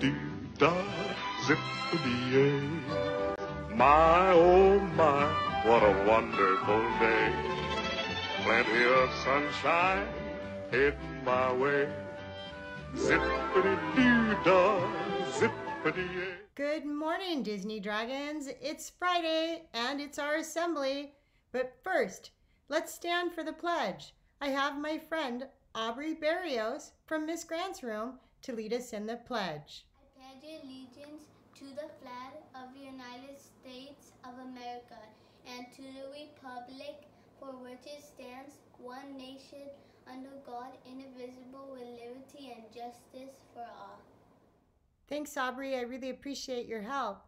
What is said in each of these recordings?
doo-dah, zippity-yay. My, oh my, what a wonderful day. Plenty of sunshine heading my way. Zippity-doo-dah, zippity-yay. Good morning, Disney Dragons. It's Friday and it's our assembly. But first, let's stand for the pledge. I have my friend Aubrey Barrios from Miss Grant's room to lead us in the pledge. Pledge allegiance to the flag of the United States of America and to the republic for which it stands, one nation, under God, indivisible, with liberty and justice for all. Thanks, Aubrey. I really appreciate your help.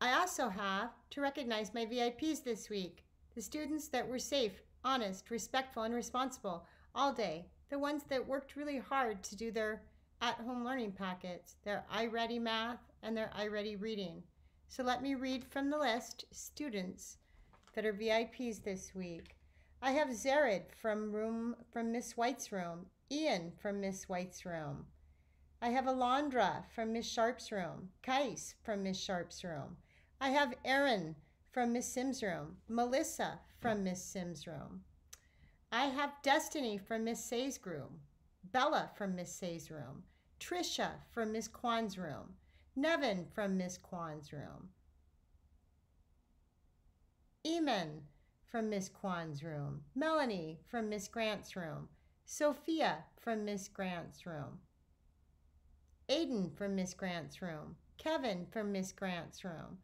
I also have to recognize my VIPs this week the students that were safe, honest, respectful, and responsible all day, the ones that worked really hard to do their at home learning packets, their iReady math, and their iReady reading. So let me read from the list students that are VIPs this week. I have Zared from room from Miss White's room, Ian from Miss White's room. I have Alondra from Miss Sharp's room, Kais from Miss Sharp's room. I have Erin from Miss Sims' room, Melissa from Miss Sims' room. I have Destiny from Miss Say's room, Bella from Miss Say's room, Trisha from Miss Kwan's room, Nevin from Miss Kwan's room, Eamon from Miss Kwan's room, Melanie from Miss Grant's room, Sophia from Miss Grant's room, Aiden from Miss Grant's room, Kevin from Miss Grant's room,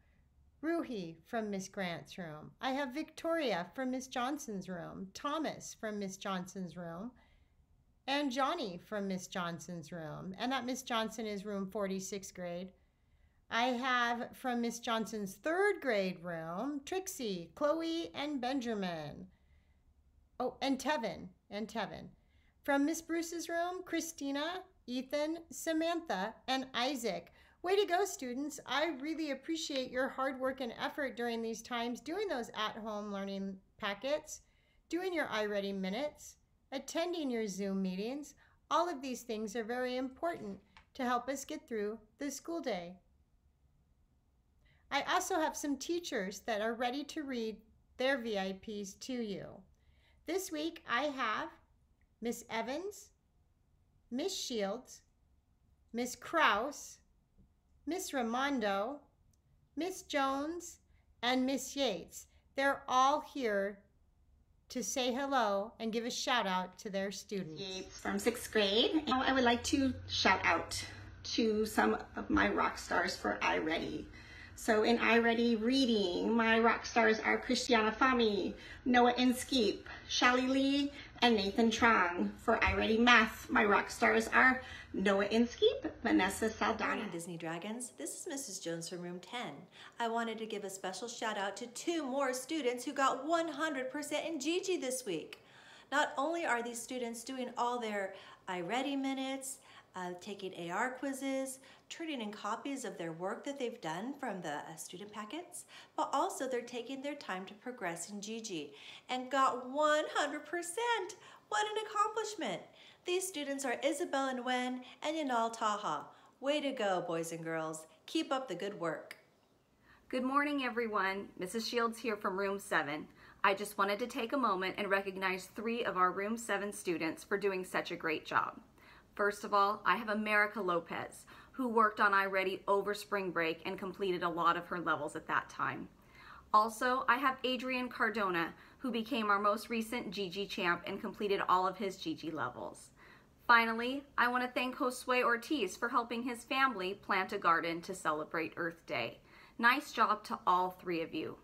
Ruhi from Miss Grant's room. I have Victoria from Miss Johnson's room, Thomas from Miss Johnson's room, and Johnny from Miss Johnson's room. And that Miss Johnson is room 46th grade. I have from Miss Johnson's third grade room, Trixie, Chloe, and Benjamin. Oh, and Tevin, and Tevin. From Miss Bruce's room, Christina, Ethan, Samantha, and Isaac. Way to go, students. I really appreciate your hard work and effort during these times doing those at home learning packets, doing your iReady minutes, attending your Zoom meetings. All of these things are very important to help us get through the school day. I also have some teachers that are ready to read their VIPs to you. This week I have Miss Evans, Miss Shields, Miss Kraus, Miss Ramondo, Miss Jones, and Miss Yates. They're all here to say hello and give a shout out to their students. From sixth grade. I would like to shout out to some of my rock stars for iReady. So in iReady reading, my rock stars are Christiana Fami, Noah Inskeep, Shally Lee, and Nathan Trong. For iReady Math, my rock stars are Noah Inskeep, Vanessa Saldana. Disney Dragons. This is Mrs. Jones from room 10. I wanted to give a special shout out to two more students who got 100% in JiJi this week. Not only are these students doing all their iReady minutes, uh, taking AR quizzes, turning in copies of their work that they've done from the uh, student packets, but also they're taking their time to progress in JiJi and got 100%. What an accomplishment. These students are Isabel and Wen and Yanal Taha. Way to go, boys and girls. Keep up the good work. Good morning, everyone. Mrs. Shields here from room seven. I just wanted to take a moment and recognize three of our room seven students for doing such a great job. First of all, I have America Lopez, who worked on iReady over spring break and completed a lot of her levels at that time. Also, I have Adrian Cardona, who became our most recent JiJi champ and completed all of his JiJi levels. Finally, I want to thank Josue Ortiz for helping his family plant a garden to celebrate Earth Day. Nice job to all three of you.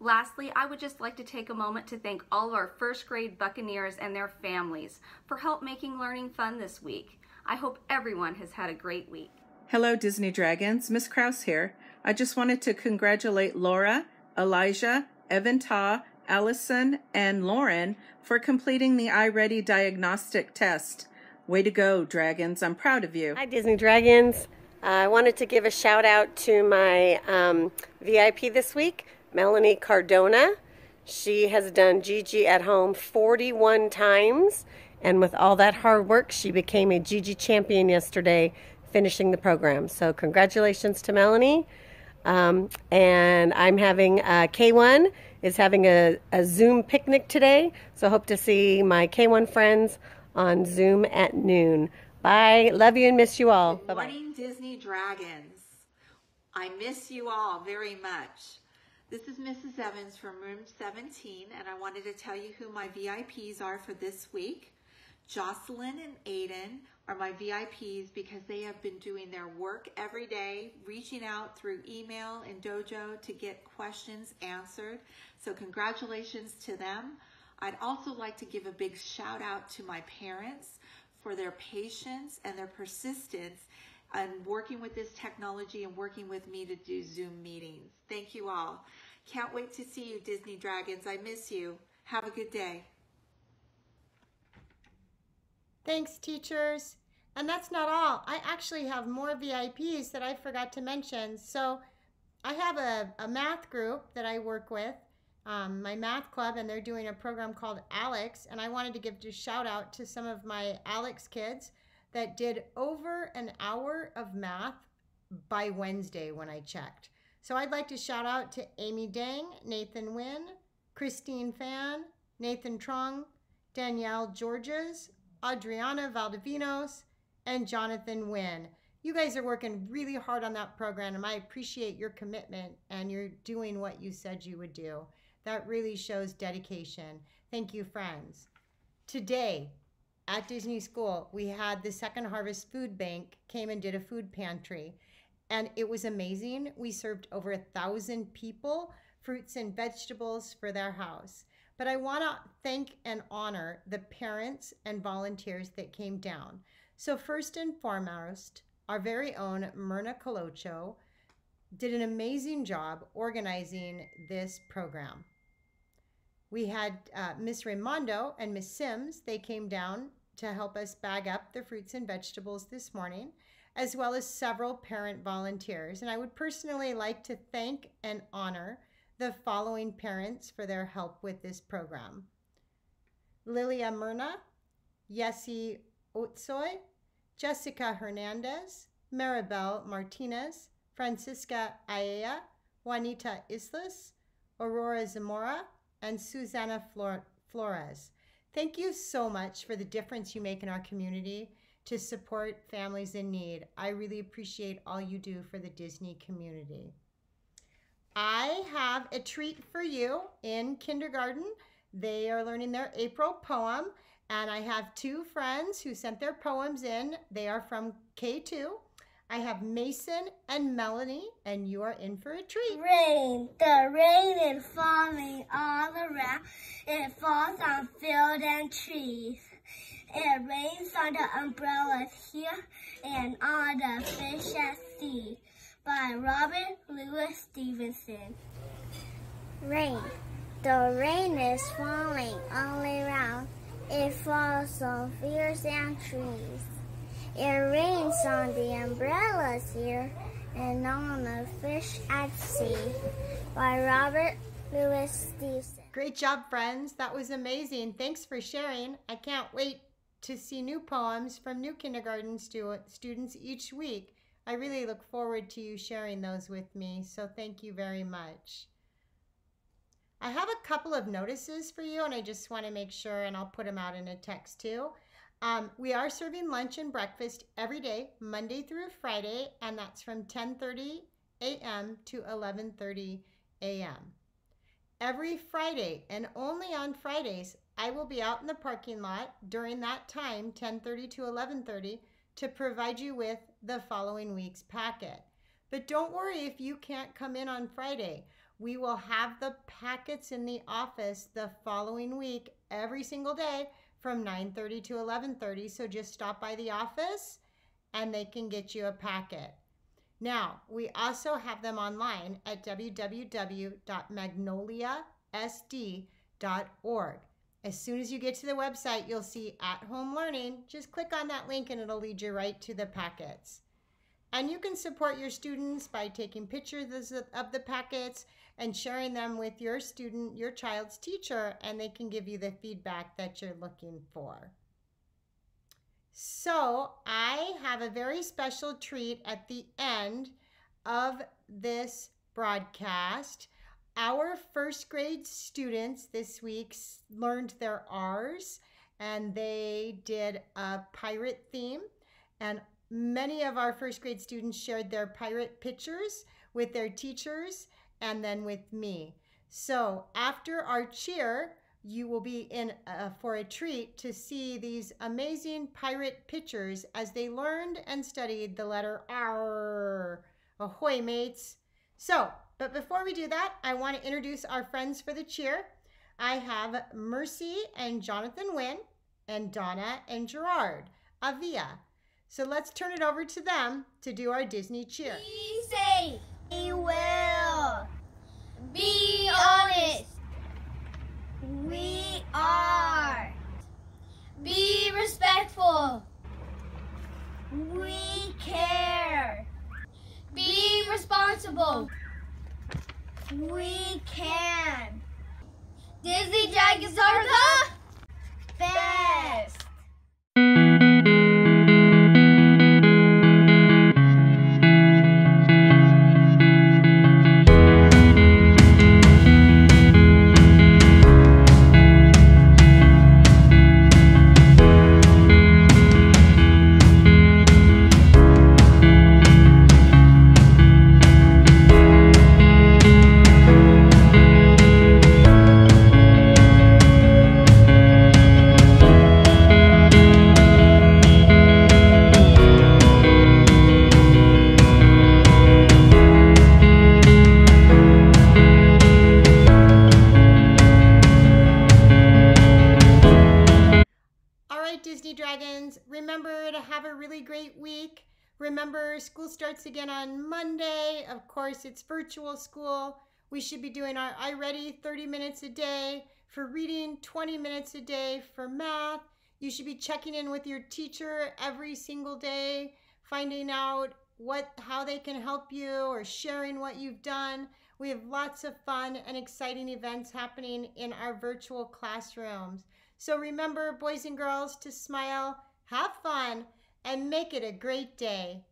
Lastly, I would just like to take a moment to thank all of our first grade Buccaneers and their families for help making learning fun this week. I hope everyone has had a great week. Hello, Disney Dragons. Miss Kraus here. I just wanted to congratulate Laura, Elijah, Evan Ta, Allison, and Lauren for completing the iReady diagnostic test. Way to go, Dragons. I'm proud of you. Hi, Disney Dragons. Uh, I wanted to give a shout out to my um, VIP this week, Melanie Cardona. She has done JiJi at home 41 times, and with all that hard work, she became a JiJi champion yesterday. finishing the program. So, congratulations to Melanie. Um, and I'm having uh, K1 is having a, a Zoom picnic today. So, hope to see my K1 friends on Zoom at noon. Bye. Love you and miss you all. Good morning, Disney Dragons. I miss you all very much. This is Mrs. Evans from room 17, and I wanted to tell you who my VIPs are for this week. Jocelyn and Aiden are my VIPs because they have been doing their work every day, reaching out through email and dojo to get questions answered. So congratulations to them. I'd also like to give a big shout out to my parents for their patience and their persistence and working with this technology and working with me to do Zoom meetings. Thank you all. Can't wait to see you, Disney Dragons. I miss you. Have a good day. Thanks, teachers. And that's not all. I actually have more VIPs that I forgot to mention. So I have a, a math group that I work with, um, my math club, and they're doing a program called ALEKS. And I wanted to give a shout out to some of my ALEKS kids that did over an hour of math by Wednesday when I checked. So I'd like to shout out to Amy Dang, Nathan Wynn, Christine Fan, Nathan Trong, Danielle Georges, Adriana Valdivinos, and Jonathan Wynn. You guys are working really hard on that program, and I appreciate your commitment and you're doing what you said you would do. That really shows dedication. Thank you, friends. Today, at Disney School, we had the Second Harvest Food Bank came and did a food pantry, and it was amazing. We served over a thousand people fruits and vegetables for their house. But I want to thank and honor the parents and volunteers that came down. So, first and foremost, our very own Myrna Colocho did an amazing job organizing this program. We had uh, Miss Raimondo and Miss Sims. They came down to help us bag up the fruits and vegetables this morning, as well as several parent volunteers. And I would personally like to thank and honor the following parents for their help with this program Lilia Myrna, Yessie Otsoy, Jessica Hernandez, Maribel Martinez, Francisca Aea, Juanita Islas, Aurora Zamora, and Susana Flores. Thank you so much for the difference you make in our community to support families in need. I really appreciate all you do for the Disney community. I have a treat for you in kindergarten. They are learning their April poem, and I have two friends who sent their poems in. They are from K2. I have Mason and Melanie, and you are in for a treat. Rain. The rain is falling all around. It falls on field and trees. It rains on the umbrellas here and on the fish at sea. By Robert Louis Stevenson. Rain. The rain is falling all around. It falls on fields and trees. It rains on the umbrellas here and on the fish at sea by Robert Louis Stevenson. Great job, friends. That was amazing. Thanks for sharing. I can't wait to see new poems from new kindergarten stu- students each week. I really look forward to you sharing those with me, so thank you very much. I have a couple of notices for you, and I just want to make sure, and I'll put them out in a text too. Um, we are serving lunch and breakfast every day, Monday through Friday, and that's from 10:30 a.m. to 11:30 a.m. Every Friday, and only on Fridays, I will be out in the parking lot during that time, 10:30 to 11:30, to provide you with the following week's packet. But don't worry if you can't come in on Friday. We will have the packets in the office the following week every single day from 9:30 to 11:30. So just stop by the office and they can get you a packet. Now, we also have them online at www.magnoliasd.org. As soon as you get to the website, you'll see at home learning. Just click on that link and it'll lead you right to the packets. And you can support your students by taking pictures of the packets and sharing them with your student, your child's teacher, and they can give you the feedback that you're looking for. So I have a very special treat at the end of this broadcast. Our first grade students this week learned their R's and they did a pirate theme. And many of our first grade students shared their pirate pictures with their teachers and then with me. So after our cheer, you will be in uh, for a treat to see these amazing pirate pictures as they learned and studied the letter R. Ahoy, mates! So, but before we do that, I want to introduce our friends for the cheer. I have Mercy and Jonathan Wynn and Donna and Gerard Avia. So let's turn it over to them to do our Disney cheer. Be safe. Be well. Be honest. We are. Be respectful. We care. Be responsible. We can. Disney Dragons are the. Really great week. Remember, school starts again on Monday. Of course, it's virtual school. We should be doing our iReady 30 minutes a day for reading, 20 minutes a day for math. You should be checking in with your teacher every single day, finding out what how they can help you or sharing what you've done. We have lots of fun and exciting events happening in our virtual classrooms. So remember, boys and girls, to smile, have fun, and make it a great day.